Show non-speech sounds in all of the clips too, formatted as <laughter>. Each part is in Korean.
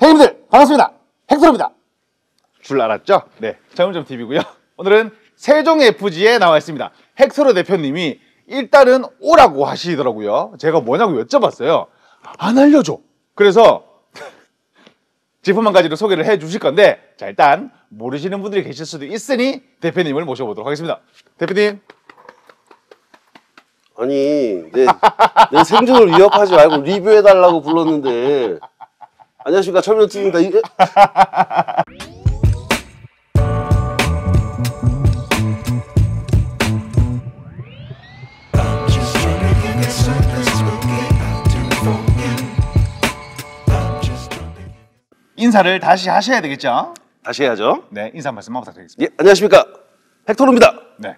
형님들 반갑습니다. 헥토입니다. 줄 알았죠? 네, 정음점 TV고요. <laughs> 오늘은 세종 FG에 나와 있습니다. 헥토르 대표님이 일단은 오라고 하시더라고요. 제가 뭐냐고 여쭤봤어요. 안 알려줘. 그래서 제품 한 가지를 소개를 해 주실 건데 자 일단 모르시는 분들이 계실 수도 있으니 대표님을 모셔보도록 하겠습니다. 대표님 아니 내, 내 생존을 위협하지 말고 리뷰해달라고 불렀는데 <laughs> 안녕하십니까 이- to 인사를 다시 하셔야 되겠죠? 다시 해야죠 네, 인사 한 말씀만 부탁드리겠습니다. 예 안녕하십니까 헥토르입니다 네.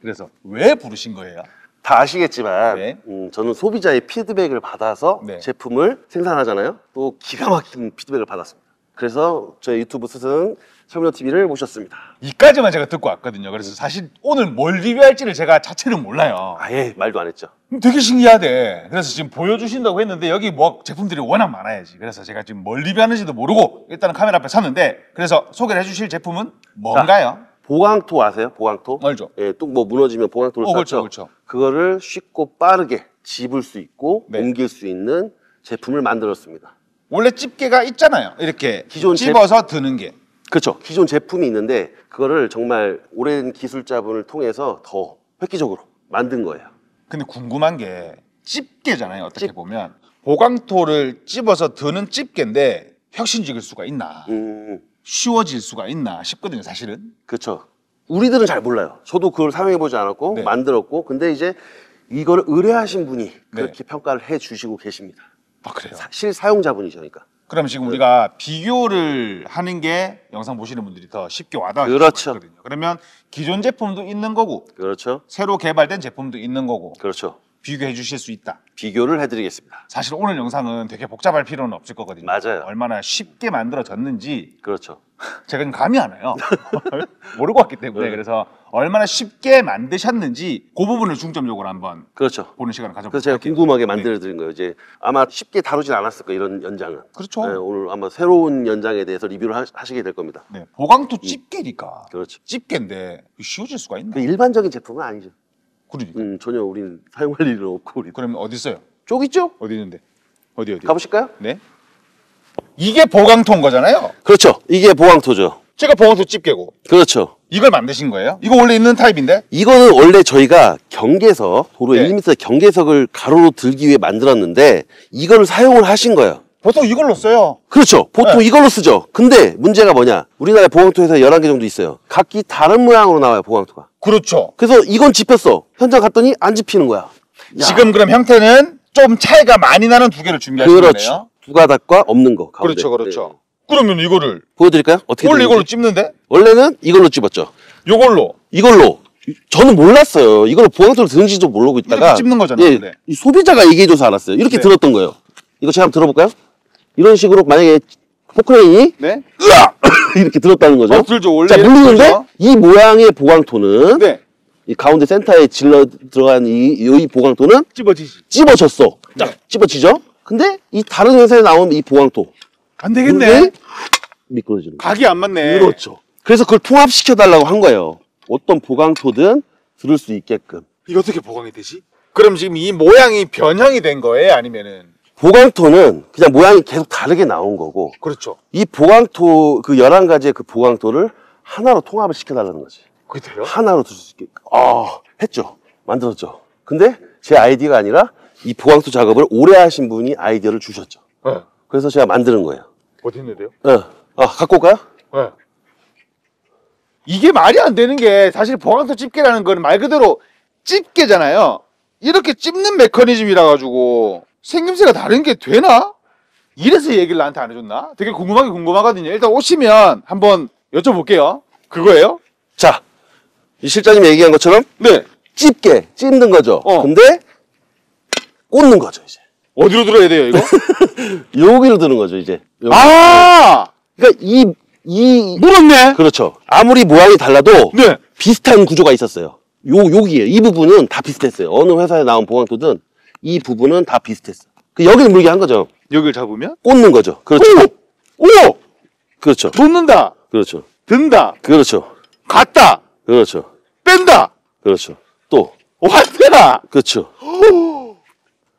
그래서 왜 부르신 거예요? 다 아시겠지만 네. 음, 저는 소비자의 피드백을 받아서 네. 제품을 생산하잖아요 또 기가 막힌 피드백을 받았습니다 그래서 저희 유튜브 스승 철면TV를 모셨습니다 이까지만 제가 듣고 왔거든요. 그래서 사실 오늘 뭘 리뷰할지를 제가 자체는 몰라요. 아예 말도 안 했죠 되게 신기하대. 그래서 지금 보여주신다고 했는데 여기 뭐 제품들이 워낙 많아야지. 그래서 제가 지금 뭘 리뷰하는지도 모르고 일단은 카메라 앞에 섰는데 그래서 소개를 해주실 제품은 뭔가요? 보강토 아세요 보강토 알죠. 예, 뚝뭐 무너지면 보강토를 어, 쌌죠. 그렇죠, 그렇죠. 그거를 쉽고 빠르게 집을 수 있고 네. 옮길 수 있는 제품을 만들었습니다. 원래 집게가 있잖아요. 이렇게 기존 제- 집어서 드는 게. 그렇죠. 기존 제품이 있는데 그거를 정말 오랜 기술자분을 통해서 더 획기적으로 만든 거예요. 근데 궁금한 게 집게잖아요. 어떻게 집- 보면 보강토를 집어서 드는 집게인데 혁신적일 수가 있나? 음, 쉬워질 수가 있나 싶거든요. 사실은. 그렇죠. 우리들은 잘 몰라요. 저도 그걸 사용해 보지 않았고 네. 만들었고 근데 이제 이거를 의뢰하신 분이 그렇게 평가를 해 주시고 계십니다. 아 그래요. 실 사용자분이시니까. 그럼 지금 우리가 비교를 하는 게 영상 보시는 분들이 더 쉽게 와닿을 그렇죠. 수가 있거든요. 그러면 기존 제품도 있는 거고 그렇죠. 새로 개발된 제품도 있는 거고 그렇죠. 비교해 주실 수 있다. 비교를 해드리겠습니다. 사실 오늘 영상은 되게 복잡할 필요는 없을 거거든요. 맞아요. 얼마나 쉽게 만들어졌는지 그렇죠. <laughs> 제가 지금 감이 안 와요. <laughs> 모르고 왔기 때문에 네. 그래서 얼마나 쉽게 만드셨는지 그 부분을 중점적으로 한번 그렇죠. 보는 시간을 가져보도록 그래서 제가. 궁금하게 네. 만들어 드린 거예요. 이제 아마 쉽게 다루진 않았을 거예요. 이런 연장은. 그렇죠. 네, 오늘 아마 새로운 연장에 대해서 리뷰를 하, 시게 될 겁니다. 네, 보강토 집게니까 그렇죠. 집게인데 쉬워질 수가 있나? 그 일반적인 제품은 아니죠. 그러니까. 음, 전혀 우리는 사용할 일은 없고 우리 그러면 어디 있어요? 쪽 있죠? 어디 있는데? 어디 어디? 가보실까요? 네. 이게 보강토인 거잖아요. 그렇죠. 이게 보강토죠. 제가 보강토 집게고 그렇죠. 이걸 만드신 거예요? 이거 원래 있는 타입인데? 이거는 원래 저희가 경계석, 도로 네. 1m 경계석을 가로로 들기 위해 만들었는데 이거를 사용을 하신 거예요. 보통 이걸로 써요. 그렇죠. 보통 네. 이걸로 쓰죠. 근데 문제가 뭐냐? 우리나라에 보강토에서 11개 정도 있어요. 각기 다른 모양으로 나와요, 보강토가. 그렇죠. 그래서 이건 집혔어. 현장 갔더니 안 집히는 거야. 야, 지금 그럼 형태는 좀 차이가 많이 나는 두 개를 준비하신 거네요. 그렇죠. 두 가닥과 없는 거. 가운데. 그렇죠, 그렇죠. 네. 그러면 이거를 보여드릴까요? 어떻게 원래 되는지? 이걸로 찝는데? 원래는 이걸로 집었죠. 요걸로 이걸로. 저는 몰랐어요. 이걸로 보강토를 드는지도 모르고 있다가 이렇게 찝는 거잖아요, 예, 네. 이 소비자가 얘기해줘서 알았어요. 이렇게 네. 들었던 거예요. 이거 제가 한번 들어볼까요? 이런 식으로 만약에 포크레인이 네. <laughs> 이렇게 들었다는 거죠. 어, 들죠. 원래 자, 물리는데 들죠. 이 모양의 보강토는 네. 이 가운데 센터에 질러 들어간 이, 이 보강토는 찝어지지. 찝어졌어. 쫙 네. 찝어지죠? 근데 이 다른 회사에 나온 이 보강토. 안 되겠네. 미끄러지는 거예요. 각이 안 맞네. 그렇죠. 그래서 그걸 통합시켜 달라고 한 거예요. 어떤 보강토든 들을 수 있게끔. 이거 어떻게 보강이 되지? 그럼 지금 이 모양이 변형이 된 거예요? 아니면은 보강토는 그냥 모양이 계속 다르게 나온 거고 그렇죠. 이 보강토 그 11가지의 그 보강토를 하나로 통합을 시켜 달라는 거지. 그게 돼요? 하나로 들수 있게. 아, 했죠. 만들었죠. 근데 제 아이디어가 아니라 이 보강토 작업을 오래 하신 분이 아이디어를 주셨죠. 네. 그래서 제가 만드는 거예요. 어디 있는데요? 예. 아, 갖고 올까요? 네. 이게 말이 안 되는 게 사실 보강토 집게라는 건말 그대로 집게잖아요. 이렇게 찝는 메커니즘이라 가지고 생김새가 다른 게 되나? 이래서 얘기를 나한테 안 해줬나? 되게 궁금하게 궁금하거든요. 일단 오시면 한번 여쭤볼게요. 그거예요? 자, 이 실장님이 얘기한 것처럼 네. 찝게, 찝는 거죠. 어. 근데 꽂는 거죠, 이제. 어디로 들어야 돼요, 이거? <laughs> 여기로 드는 거죠, 이제. 여기. 아! 그러니까 이, 이, 물었네? 그렇죠. 아무리 모양이 달라도 네. 비슷한 구조가 있었어요. 요, 여기에. 이 부분은 다 비슷했어요. 어느 회사에 나온 보강토든 이 부분은 다 비슷했어. 그 여기를 물게 한 거죠. 여기를 잡으면 꽂는 거죠. 그렇죠. 오! 오! 그렇죠. 놓는다. 그렇죠. 든다. 그렇죠. 갔다. 그렇죠. 뺀다. 그렇죠. 또 왔다. 그렇죠.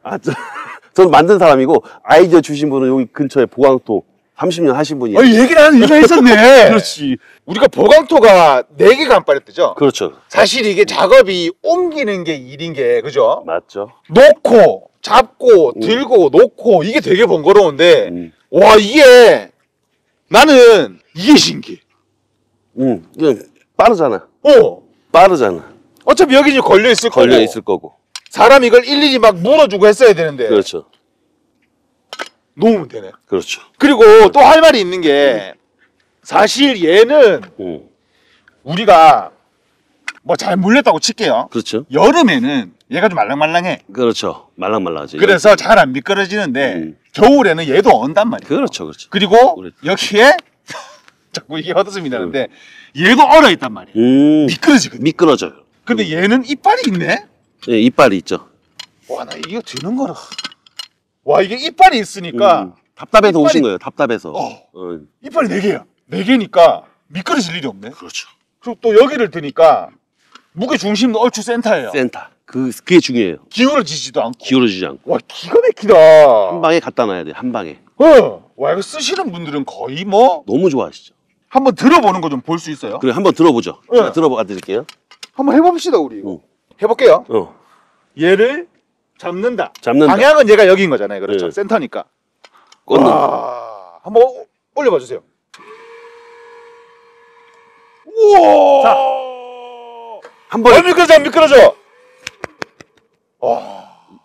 아, 저, <laughs> 저는 만든 사람이고 아이디어 주신 분은 여기 근처에 보강토 30년 하신 분이에요. 어, 얘기를 하는 이유가 있었네. 그렇지. 우리가 보강토가 4개가 안 빠졌대죠? 그렇죠. 사실 이게 작업이 옮기는 게 일인 게, 그죠? 맞죠. 놓고, 잡고, 들고, 놓고, 이게 되게 번거로운데, 음. 와, 이게, 나는 이게 신기해. 음, 이건 빠르잖아. 어. 빠르잖아. 어차피 여기 이제 걸려있을 거고. 걸려 있을 거고. 사람 이걸 일일이 막 물어주고 했어야 되는데, 그렇죠. 놓으면 되네. 그렇죠. 그리고 또 할 말이 있는 게, 사실 얘는 음, 우리가 뭐 잘 물렸다고 칠게요. 그렇죠. 여름에는 얘가 좀 말랑말랑해. 그렇죠. 말랑말랑하지. 그래서 잘 안 미끄러지는데 음. 겨울에는 얘도 언단 말이에요. 그렇죠, 그렇죠. 그리고 그래. 여기에 <laughs> 자꾸 이게 헛웃음이 나는데 얘도 얼어 있단 말이에요. 음, 미끄러지거든. 미끄러져요. 근데 얘는 이빨이 있네. 예, 이빨이 있죠. 와 나 이거 드는 거라. 와 이게 이빨이 있으니까 음, 답답해서 이빨이- 오신 거예요. 답답해서. 어. 어, 이빨이 네 개야. 네 개니까 미끄러질 일이 없네. 그렇죠. 그리고 또 여기를 드니까 무게 중심도 얼추 센터예요. 센터. 그 그게 중요해요. 기울어지지도 않고. 기울어지지 않고 와 기가 막히다. 한 방에 갖다 놔야 돼. 한 방에. 어. 와 이거 쓰시는 분들은 거의 뭐 너무 좋아하시죠. 한번 들어보는 거 좀 볼 수 있어요? 그래 한번 들어보죠. 네. 제가 들어봐 드릴게요. 한번 해봅시다 우리 이거. 응. 해볼게요. 어. 얘를 잡는다. 잡는다. 방향은 얘가 여기인 거잖아요. 그렇죠. 네. 센터니까. 꽂는. 와, 한번 오- 올려봐 주세요. 우와. 한 어, 번에 미끄러져, 안 미끄러져.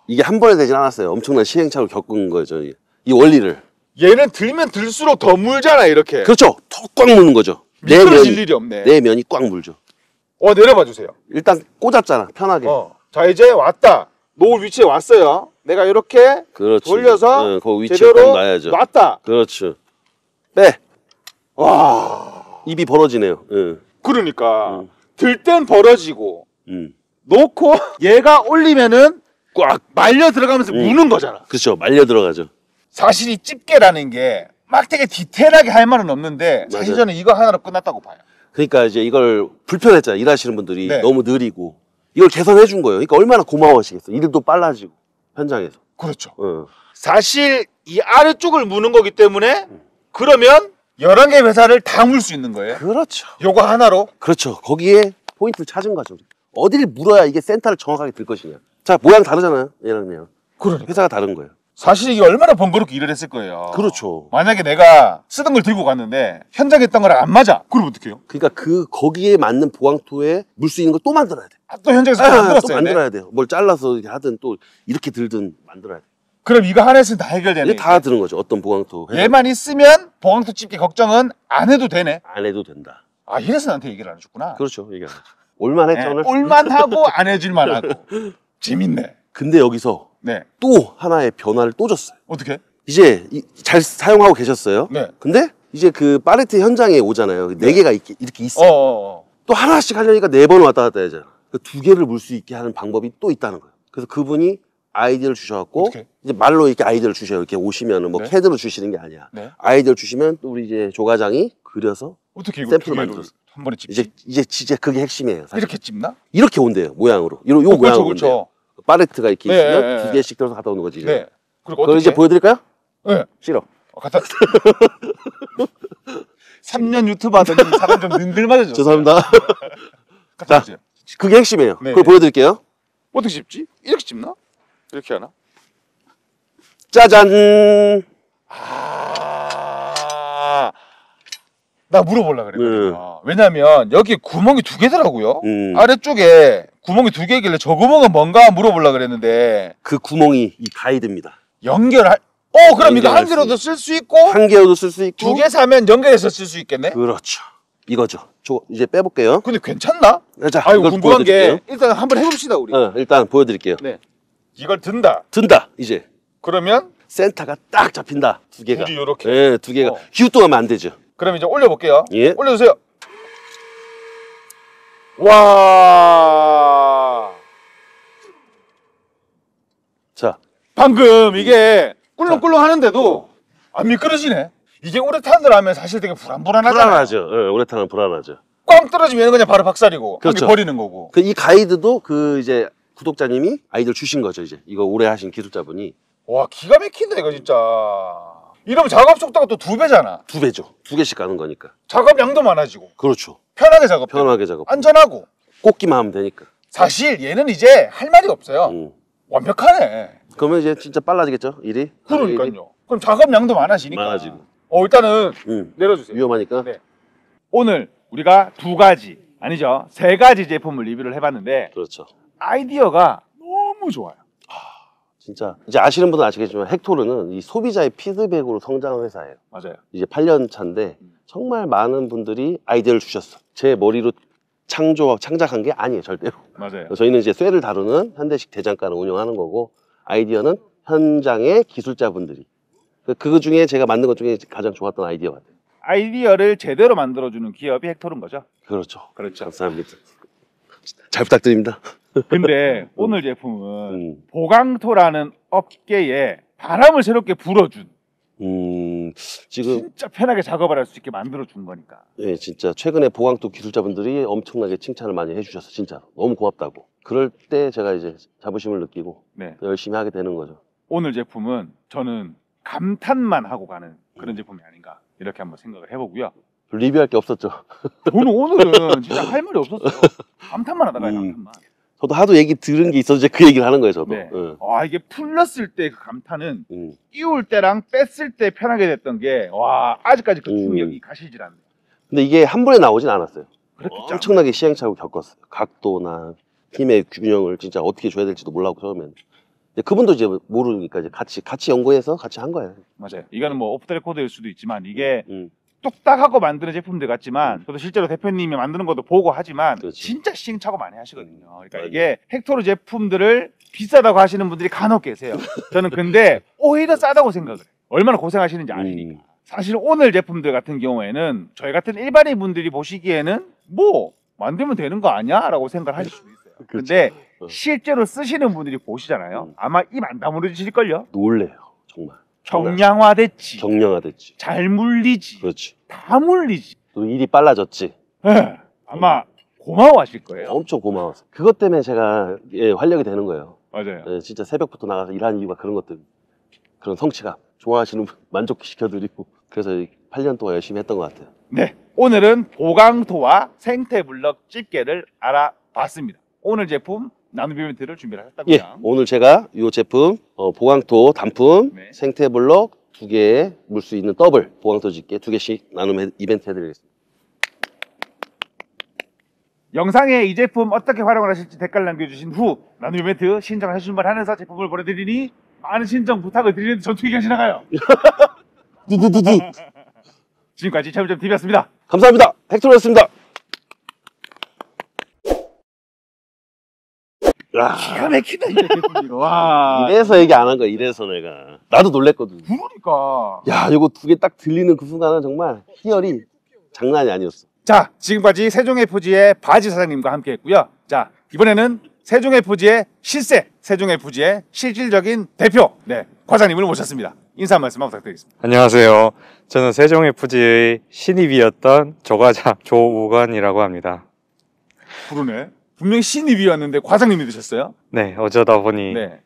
이게 한 번에 되진 않았어요. 엄청난 시행착오를 겪은 거예요. 저희 이 원리를. 얘는 들면 들수록 더 물잖아 이렇게. 그렇죠. 턱 꽉 무는 거죠. 내 미끄러질 일이 없네. 내 면이 꽉 물죠. 어 내려봐 주세요. 일단 꽂았잖아. 편하게. 어. 자 이제 왔다. 놓을 위치에 왔어요. 내가 이렇게 그렇지. 돌려서 응, 그 위치에 제대로 딱 놔야죠. 놨다. 그렇죠. 빼. 와. 입이 벌어지네요. 응. 그러니까 음. 들땐 벌어지고 음. 놓고 <laughs> 얘가 올리면은 꽉. 말려 들어가면서 음. 무는 거잖아. 그렇죠. 말려 들어가죠. 사실 이 집게라는 게 막 되게 디테일하게 할 말은 없는데 사실 맞아요. 저는 이거 하나로 끝났다고 봐요. 그러니까 이제 이걸 불편했잖아. 일하시는 분들이 네. 너무 느리고 이걸 개선해 준 거예요. 그러니까 얼마나 고마워하시겠어. 일도 빨라지고 현장에서. 그렇죠. 어. 사실 이 아래쪽을 무는 거기 때문에 그러면 11개 회사를 다 물 수 있는 거예요. 그렇죠. 요거 하나로 그렇죠. 거기에 포인트를 찾은 거죠. 어디를 물어야 이게 센터를 정확하게 들 것이냐. 자, 모양 다르잖아요. 얘랑 얘랑. 그러니까. 회사가 다른 거예요. 사실 이게 얼마나 번거롭게 일을 했을 거예요. 그렇죠. 만약에 내가 쓰던 걸 들고 갔는데 현장에 있던 거랑 안 맞아. 그럼 어떡해요? 그러니까 그 거기에 맞는 보강토에 물 수 있는 걸 또 만들어야 돼. 아, 또 현장에서 아, 또또 만들었어야 돼. 만들어야 돼요. 뭘 잘라서 이렇게 하든 또 이렇게 들든 만들어야 돼. 그럼 이거 하나 있으면 다 해결되네. 이게 다 드는 거죠. 어떤 보강토 얘만 있으면 보강토 집게 걱정은 안 해도 되네. 안 해도 된다. 아 이래서 나한테 얘기를 안 해줬구나. 그렇죠. 얘기 안 하죠. 올만했죠 네, 오늘. 올만하고 안 해줄만 하고 <laughs> 재밌네. 근데 여기서 네. 또 하나의 변화를 또 줬어요. 어떻게? 이제 이- 잘 사용하고 계셨어요. 네. 근데 이제 그 파레트 현장에 오잖아요. 네 개가 이렇게, 이렇게 있어. 어, 요 어, 어. 또 하나씩 하려니까 네 번 왔다 갔다 해야죠. 그두 개를 물 수 있게 하는 방법이 또 있다는 거예요. 그래서 그분이 아이디어를 주셔갖고 어떻게? 이제 말로 이렇게 아이디어를 주셔요. 이렇게 오시면은 뭐 네. 캐드로 주시는 게 아니야. 네. 아이디어를 주시면 또 우리 이제 조과장이 그려서 어떻게 이거 샘플을 두 개를 만들었어. 한 번에 집지? 이제 이제 진짜 그게 핵심이에요. 사실. 이렇게 집나? 이렇게 온대요 모양으로. 요, 요 어, 그렇죠, 모양으로 그렇죠. 온대요. 파레트가 이렇게 네, 있으면 네, 두 네. 개씩 들어서 갔다 오는 거지. 네. 그리고 그걸 어떻게? 이제 보여드릴까요? 네. 싫어. 어, 갖다. 3년 <laughs> 유튜브 하더니 사람 좀 능글맞아졌어. 죄송합니다. <laughs> 갖다 주세요. 그게 핵심이에요. 네. 그걸 보여드릴게요. 어떻게 집지? 이렇게 집나? 이렇게 하나? 짜잔. 아. 나 물어보려 그래. 네. 왜냐면 여기 구멍이 두 개더라고요. 음. 아래쪽에 구멍이 두 개길래 저 구멍은 뭔가 물어보려 그랬는데 그 구멍이 이 가이드입니다. 연결할 어 그럼 이거 연결할 한 개로도 쓸 수 있고 한 개로도 쓸 수 있고. 두 개 사면 연결해서 쓸 수 있겠네. 그렇죠. 이거죠. 저 이제 빼볼게요. 근데 괜찮나? 자, 아유 이걸 궁금한 게 보여드릴게요. 일단 한번 해봅시다 우리. 어, 일단 보여드릴게요. 네. 이걸 든다. 든다. 이제 그러면 센터가 딱 잡힌다. 두 개가. 둘이 요렇게. 예, 두 개가. 어. 기웃동하면 안 되죠. 그럼 이제 올려볼게요. 예. 올려주세요. 와. 자, 방금 이게 꿀렁꿀렁 하는데도 안 미끄러지네. 이게 우레탄을 하면 사실 되게 불안불안하잖아요. 불안하죠. 예, 우레탄은 불안하죠. 꽝 떨어지면 그냥 바로 박살이고 그렇죠. 그렇죠. 버리는 거고. 그 이 가이드도 그 이제 구독자님이 아이디어 주신 거죠 이제 이거 오래 하신 기술자분이 와 기가 막힌다 이거 진짜. 이러면 작업 속도가 또 두 배잖아. 두 배죠. 두 개씩 가는 거니까. 작업 양도 많아지고 그렇죠. 편하게 작업. 편하게 작업. 안전하고. 꽂기만 하면 되니까. 사실 얘는 이제 할 말이 없어요. 음. 완벽하네. 그러면 이제 진짜 빨라지겠죠 일이. 그러니까요. 그럼 작업 양도 많아지니까. 많아지고. 어 일단은 음. 내려주세요. 위험하니까. 네. 오늘 우리가 두 가지 아니죠 세 가지 제품을 리뷰를 해봤는데 그렇죠. 아이디어가 너무 좋아요. 진짜 이제 아시는 분은 아시겠지만 헥토르는 이 소비자의 피드백으로 성장한 회사예요. 맞아요. 이제 8년 차인데 정말 많은 분들이 아이디어를 주셨어. 제 머리로 창조 창작한 게 아니에요 절대로. 맞아요. 저희는 이제 쇠를 다루는 현대식 대장간을 운영하는 거고 아이디어는 현장의 기술자분들이 그- 그 중에 제가 만든 것 중에 가장 좋았던 아이디어 같아요. 아이디어를 제대로 만들어주는 기업이 헥토른 거죠. 그렇죠. 그렇죠. 감사합니다. 잘 부탁드립니다. 근데 <laughs> 오늘 제품은 음, 보강토라는 업계에 바람을 새롭게 불어준 음, 지금 진짜 편하게 작업을 할 수 있게 만들어 준 거니까. 예, 진짜 최근에 보강도 기술자분들이 엄청나게 칭찬을 많이 해주셔서 진짜 너무 고맙다고. 그럴 때 제가 이제 자부심을 느끼고 네. 열심히 하게 되는 거죠. 오늘 제품은 저는 감탄만 하고 가는 그런 제품이 아닌가 이렇게 한번 생각을 해보고요. 리뷰할 게 없었죠. 저는 오늘은 진짜 할 말이 없었어요. <laughs> 감탄만 하다가요, 음. 감탄만. 저도 하도 얘기 들은 게 있어서 이제 그 얘기를 하는 거예요, 저도. 네. 예. 아 이게 풀렸을 때 그 감탄은 음. 끼울 때랑 뺐을 때 편하게 됐던 게 와 아직까지 그 음. 충격이 가시질 않네요. 근데 이게 한 번에 나오진 않았어요. 그렇겠죠. 엄청나게 시행착오를 겪었어요. 각도나 힘의 균형을 진짜 어떻게 줘야 될지도 몰라고 처음에는. 근데 그분도 이제 모르니까 이제 같이 같이 연구해서 같이 한 거예요. 맞아요. 이거는 뭐 오프 더 레코드일 수도 있지만 이게 음. 뚝딱하고 만드는 제품들 같지만 저도 실제로 대표님이 만드는 것도 보고 하지만 그렇지. 진짜 시행착오 많이 하시거든요. 그러니까 맞아요. 이게 헥토르 제품들을 비싸다고 하시는 분들이 간혹 계세요. 저는 근데 <laughs> 오히려 싸다고 생각을 해요. 얼마나 고생하시는지 아시니까. 음. 사실 오늘 제품들 같은 경우에는 저희 같은 일반인 분들이 보시기에는 뭐 만들면 되는 거 아니야? 라고 생각을 하실 수도 있어요. 근데 어. 실제로 쓰시는 분들이 보시잖아요. 음. 아마 입 안 다물어지실걸요? 놀래요, 정말. 경량화됐지. 경량화됐지. 잘 물리지. 그렇지. 다 물리지. 또 일이 빨라졌지. 예, 아마 고마워하실 거예요. 엄청 고마워서. 그것 때문에 제가 예, 활력이 되는 거예요. 맞아요. 예, 진짜 새벽부터 나가서 일하는 이유가 그런 것들. 그런 성취감. 좋아하시는 분 <laughs> 만족시켜드리고. 그래서 8년 동안 열심히 했던 것 같아요. 네, 오늘은 보강토와 생태블럭 집게를 알아봤습니다. 오늘 제품 나눔 이벤트를 준비를 하셨다고요. 예, 오늘 제가 이 제품 어, 보강토 단품 네. 생태블럭 두 개에 물 수 있는 더블 보강토 집게 두 개씩 나눔 해- 이벤트 해드리겠습니다. 영상에 이 제품 어떻게 활용을 하실지 댓글 남겨주신 후 나눔 이벤트 신청을 해주신 분 한해서 제품을 보내드리니 많은 신청 부탁을 드리는데 전투 기간 지나가요. 두두두두. <laughs> 지금까지 차무점 TV였습니다. 감사합니다. 헥토르였습니다. 야, 기가 막히다 이 제품 이거. 와. 이래서 얘기 안 한 거야. 이래서 내가 나도 놀랬거든. 그러니까. 야, 이거 두 개 딱 들리는 그 순간은 정말 희열이 장난이 아니었어. 자, 지금까지 세종FG의 바지 사장님과 함께 했고요. 자, 이번에는 세종FG의 실세, 세종FG의 실질적인 대표, 네, 과장님을 모셨습니다. 인사 한 말씀만 부탁드리겠습니다. 안녕하세요. 저는 세종 FG의 신입이었던 조과장 조우건이라고 합니다. 부르네. 분명히 신입이었는데 과장님이 되셨어요? 네, 어쩌다 보니 네.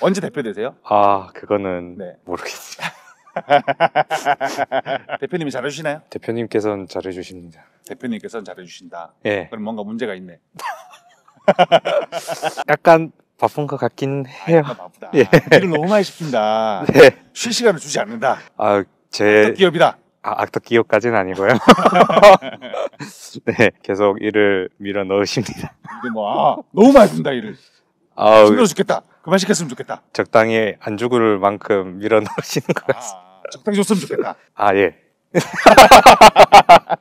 언제 대표 되세요? <laughs> 아 그거는 네. 모르겠어요. <laughs> <laughs> 대표님이 잘해주시나요? 대표님께서는 잘해주십니다. 대표님께서는 잘해주신다. 예, 그럼 뭔가 문제가 있네. 약간 바쁜 것 같긴 해요. 아, 바쁘다. 예. 일을 너무 많이 시킨다. 네, 쉴 시간을 주지 않는다. 아 제 기업이다. 아, 악덕 기업까지는 아니고요. <laughs> 네, 계속 일을 밀어 넣으십니다. 이게 뭐 아, 너무 많이 든다 일을. 아, 힘들어 죽겠다. 그만 시켰으면 좋겠다. 적당히 안 죽을 만큼 밀어 넣으시는 것 같습니다. 아, 적당히 줬으면 좋겠다. 아 예. <laughs>